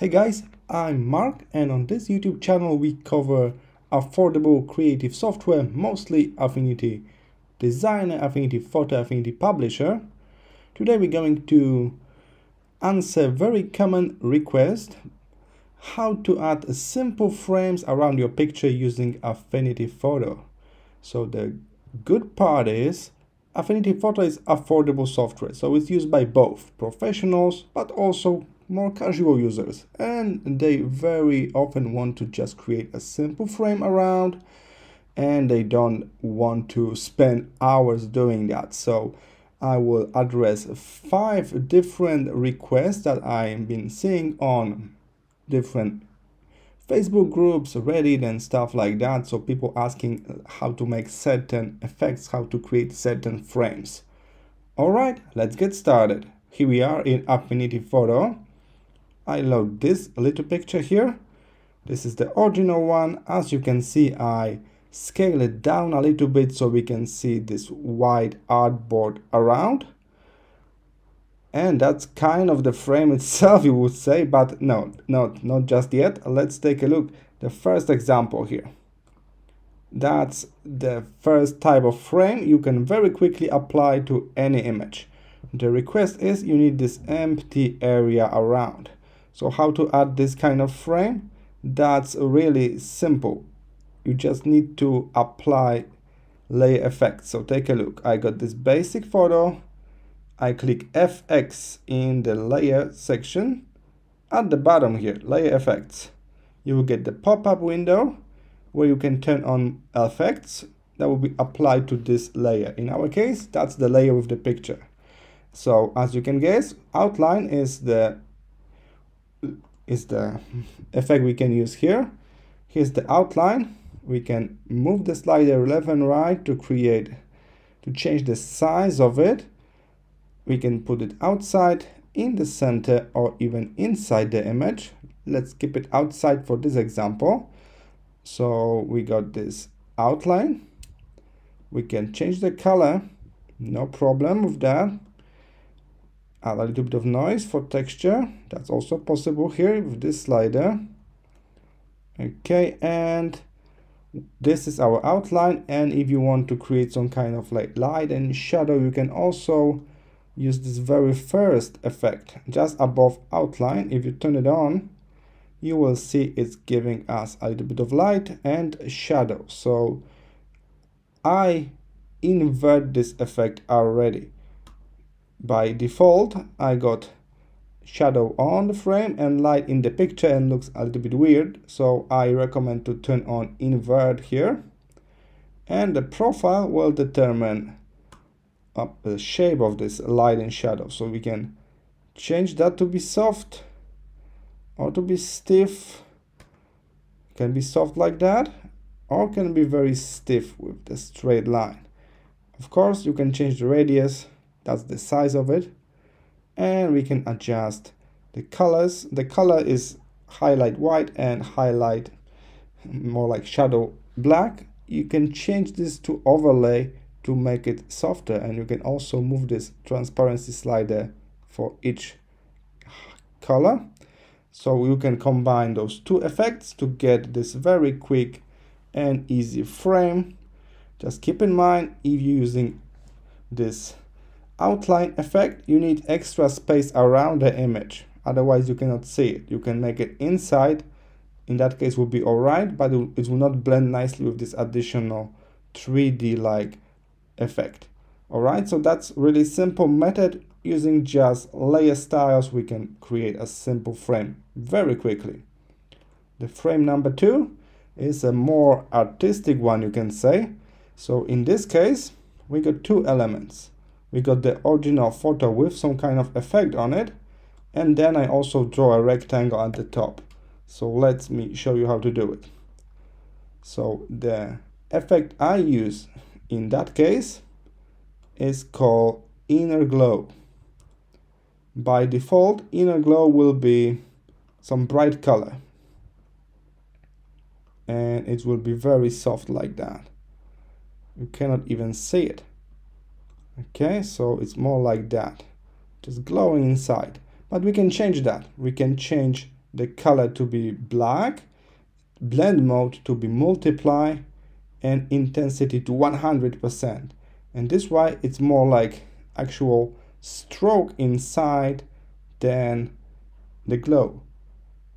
Hey guys, I'm Mark and on this YouTube channel we cover affordable creative software, mostly Affinity Designer, Affinity Photo, Affinity Publisher. Today we're going to answer very common request how to add simple frames around your picture using Affinity Photo. So the good part is Affinity Photo is affordable software, so it's used by both professionals but also more casual users and they very often want to just create a simple frame around and they don't want to spend hours doing that so I will address five different requests that I've been seeing on different Facebook groups, Reddit and stuff like that. So people asking how to make certain effects, how to create certain frames. All right, let's get started. Here we are in Affinity Photo. I load this little picture here. This is the original one. As you can see, I scale it down a little bit so we can see this white artboard around. And that's kind of the frame itself, you would say, but no, no, not just yet. Let's take a look. The first example here. That's the first type of frame you can very quickly apply to any image. The request is you need this empty area around. So how to add this kind of frame? That's really simple. You just need to apply layer effects. So take a look. I got this basic photo. I click FX in the layer section. At the bottom here, layer effects. You will get the pop-up window where you can turn on effects that will be applied to this layer. In our case, that's the layer with the picture. So as you can guess, outline is the is the effect we can use here. Here's the outline. We can move the slider left and right to create, to change the size of it. We can put it outside, in the center, or even inside the image. Let's keep it outside for this example. So we got this outline. We can change the color, no problem with that add a little bit of noise for texture. That's also possible here with this slider. Okay and this is our outline. And if you want to create some kind of like light and shadow you can also use this very first effect. Just above outline if you turn it on you will see it's giving us a little bit of light and shadow. So I invert this effect already by default I got shadow on the frame and light in the picture and looks a little bit weird so I recommend to turn on invert here. And the profile will determine up the shape of this light and shadow. So we can change that to be soft or to be stiff. Can be soft like that or can be very stiff with the straight line. Of course you can change the radius that's the size of it. And we can adjust the colors. The color is highlight white and highlight more like shadow black. You can change this to overlay to make it softer. And you can also move this transparency slider for each color. So you can combine those two effects to get this very quick and easy frame. Just keep in mind if you're using this outline effect, you need extra space around the image. Otherwise, you cannot see it. You can make it inside. In that case, will be alright, but it will not blend nicely with this additional 3D-like effect. Alright, so that's really simple method. Using just layer styles, we can create a simple frame very quickly. The frame number two is a more artistic one, you can say. So in this case, we got two elements we got the original photo with some kind of effect on it and then I also draw a rectangle at the top. So let me show you how to do it. So the effect I use in that case is called inner glow. By default inner glow will be some bright color. And it will be very soft like that. You cannot even see it okay so it's more like that just glowing inside but we can change that we can change the color to be black, blend mode to be multiply, and intensity to 100%. And this why it's more like actual stroke inside than the glow.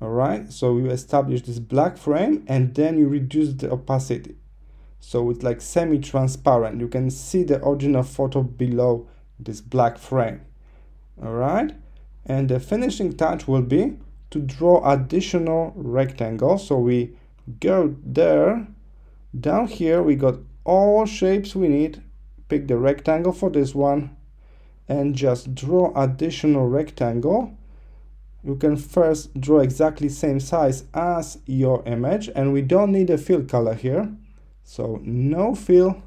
Alright, so you establish this black frame and then you reduce the opacity. So it's like semi-transparent. You can see the original photo below this black frame. Alright, and the finishing touch will be to draw additional rectangle. So we go there, down here we got all shapes we need. Pick the rectangle for this one and just draw additional rectangle you can first draw exactly same size as your image and we don't need a fill color here so no fill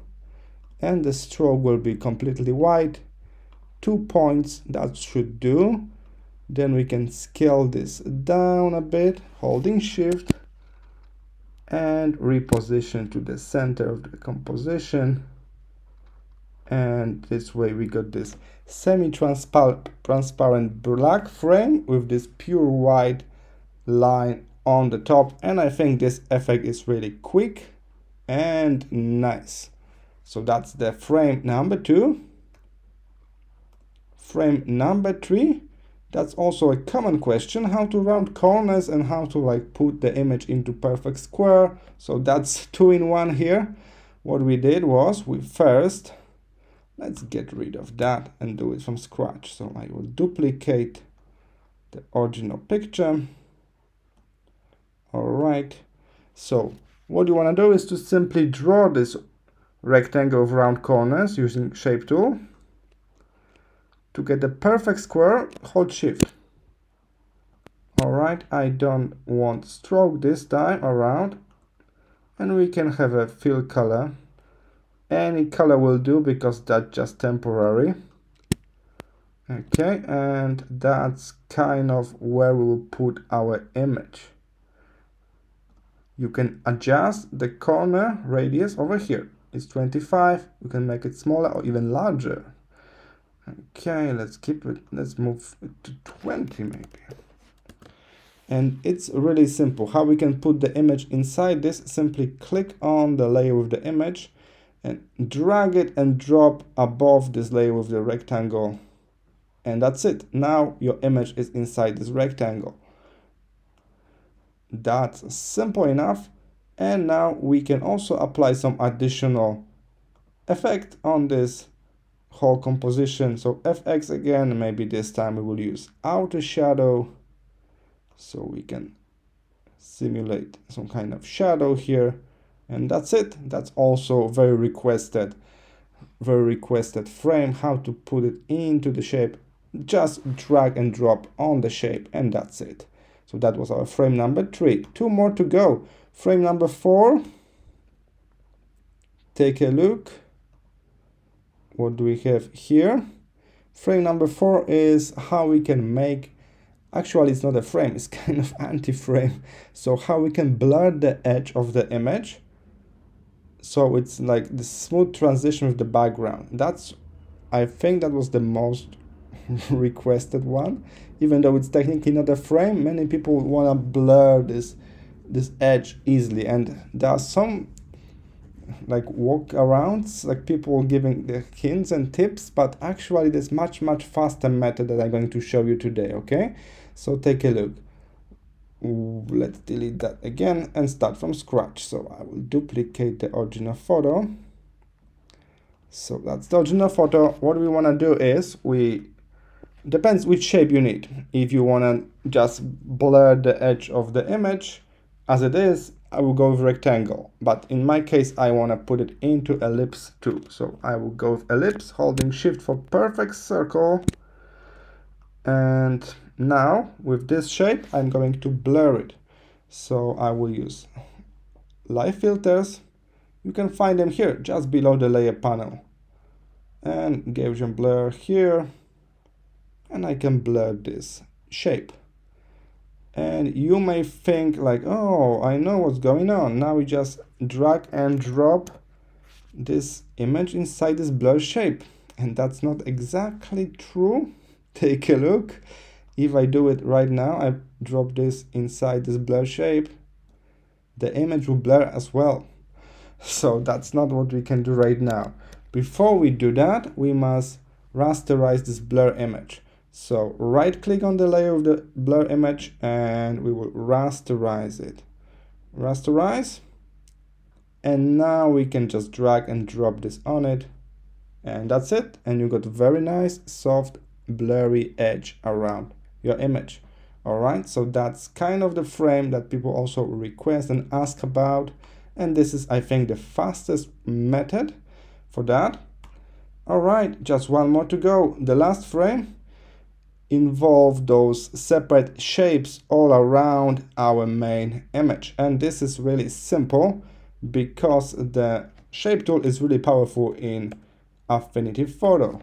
and the stroke will be completely white two points that should do. Then we can scale this down a bit holding shift and reposition to the center of the composition. And this way we got this semi-transparent black frame with this pure white line on the top. And I think this effect is really quick and nice so that's the frame number two frame number three that's also a common question how to round corners and how to like put the image into perfect square so that's two in one here what we did was we first Let's get rid of that and do it from scratch. So I will duplicate the original picture. All right. So what you want to do is to simply draw this rectangle of round corners using shape tool. To get the perfect square, hold shift. All right, I don't want stroke this time around. And we can have a fill color any color will do because that's just temporary okay and that's kind of where we will put our image you can adjust the corner radius over here. It's 25 you can make it smaller or even larger. Okay let's keep it. Let's move it to 20 maybe. And it's really simple. How we can put the image inside this simply click on the layer with the image and drag it and drop above this layer with the rectangle. And that's it. Now your image is inside this rectangle that's simple enough. And now we can also apply some additional effect on this whole composition. So fx again maybe this time we will use outer shadow. So we can simulate some kind of shadow here. And that's it. That's also very requested very requested frame how to put it into the shape. Just drag and drop on the shape and that's it so that was our frame number three. Two more to go. Frame number four. Take a look. What do we have here? Frame number four is how we can make actually it's not a frame it's kind of anti-frame. So how we can blur the edge of the image. So it's like the smooth transition with the background. That's i think that was the most requested one even though it's technically not a frame many people want to blur this this edge easily. And there are some like walkarounds like people giving the hints and tips but actually there's much much faster method that i'm going to show you today okay? So take a look. Let's delete that again and start from scratch. So i will duplicate the original photo. So that's the original photo. What we want to do is we depends which shape you need. If you want to just blur the edge of the image as it is i will go with rectangle. But in my case i want to put it into ellipse too. So i will go with ellipse holding shift for perfect circle. And now with this shape I'm going to blur it. So I will use live filters. You can find them here just below the layer panel. And Gaussian blur here and I can blur this shape. And you may think like oh I know what's going on. Now we just drag and drop this image inside this blur shape. And that's not exactly true. Take a look. If I do it right now I drop this inside this blur shape. The image will blur as well. So that's not what we can do right now. Before we do that we must rasterize this blur image so right click on the layer of the blur image and we will rasterize it. Rasterize. And now we can just drag and drop this on it. And that's it. And you got very nice soft blurry edge around your image. All right so that's kind of the frame that people also request and ask about. And this is i think the fastest method for that. All right just one more to go. The last frame involve those separate shapes all around our main image. And this is really simple because the shape tool is really powerful in affinity photo.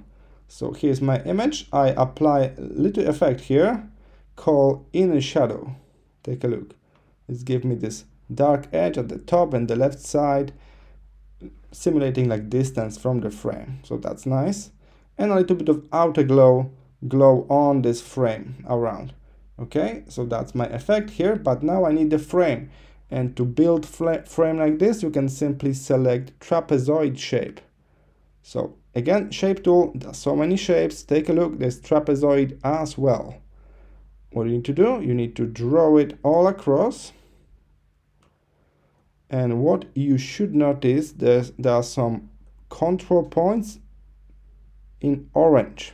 So here's my image. I apply a little effect here called inner shadow. Take a look. It's give me this dark edge at the top and the left side simulating like distance from the frame. So that's nice. And a little bit of outer glow glow on this frame around. Okay so that's my effect here but now I need the frame. And to build frame like this you can simply select trapezoid shape. So again shape tool there's so many shapes take a look there's trapezoid as well. What you need to do you need to draw it all across. And what you should notice there's there are some control points in orange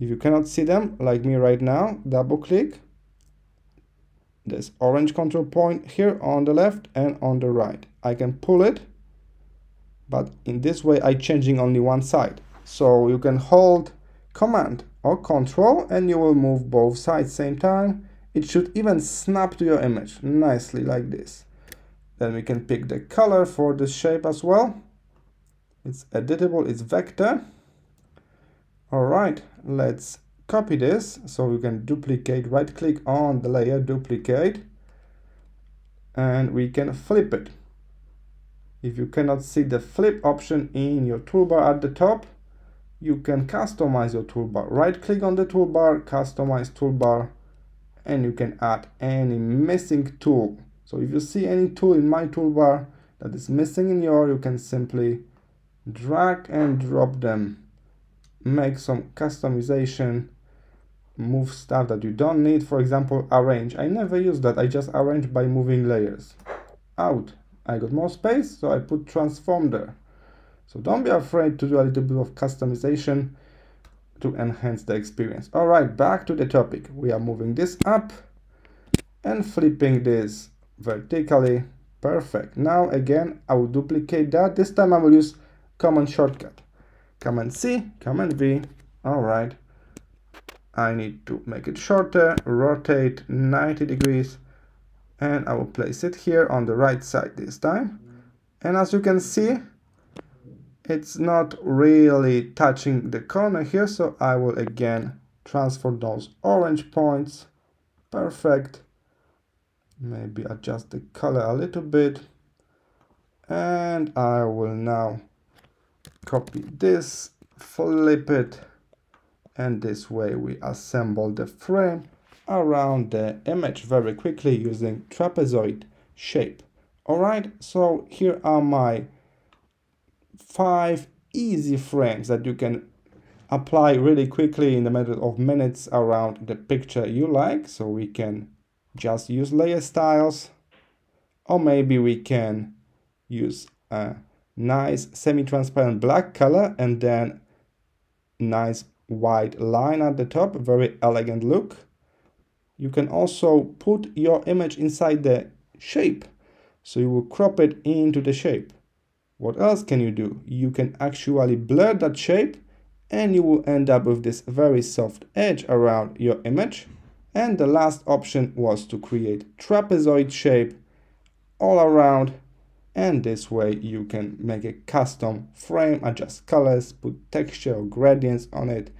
if you cannot see them like me right now double click. This orange control point here on the left and on the right. I can pull it but in this way I changing only one side. So you can hold command or control and you will move both sides same time. It should even snap to your image nicely like this. Then we can pick the color for the shape as well. It's editable it's vector all right let's copy this. So we can duplicate right click on the layer duplicate and we can flip it. If you cannot see the flip option in your toolbar at the top you can customize your toolbar. Right click on the toolbar customize toolbar and you can add any missing tool. So if you see any tool in my toolbar that is missing in your you can simply drag and drop them make some customization move stuff that you don't need. For example arrange. I never use that. I just arrange by moving layers. Out. I got more space so i put transform there so don't be afraid to do a little bit of customization to enhance the experience. All right back to the topic. We are moving this up and flipping this vertically. Perfect. Now again i will duplicate that. This time i will use command shortcut command c command v all right I need to make it shorter, rotate 90 degrees, and I will place it here on the right side this time. And as you can see, it's not really touching the corner here, so I will again transfer those orange points. Perfect. Maybe adjust the color a little bit. And I will now copy this, flip it, and this way we assemble the frame around the image very quickly using trapezoid shape. Alright, so here are my five easy frames that you can apply really quickly in the matter of minutes around the picture you like. So we can just use layer styles or maybe we can use a nice semi-transparent black color and then nice white line at the top, very elegant look. You can also put your image inside the shape. So you will crop it into the shape. What else can you do? You can actually blur that shape and you will end up with this very soft edge around your image. And the last option was to create trapezoid shape all around and this way you can make a custom frame adjust colors put texture or gradients on it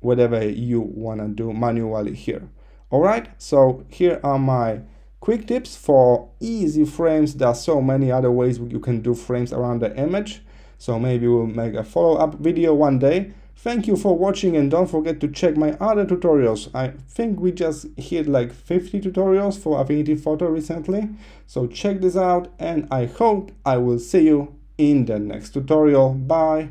whatever you want to do manually here. All right so here are my quick tips for easy frames. There are so many other ways you can do frames around the image. So maybe we'll make a follow-up video one day Thank you for watching and don't forget to check my other tutorials. I think we just hit like 50 tutorials for Affinity Photo recently. So check this out and I hope I will see you in the next tutorial. Bye!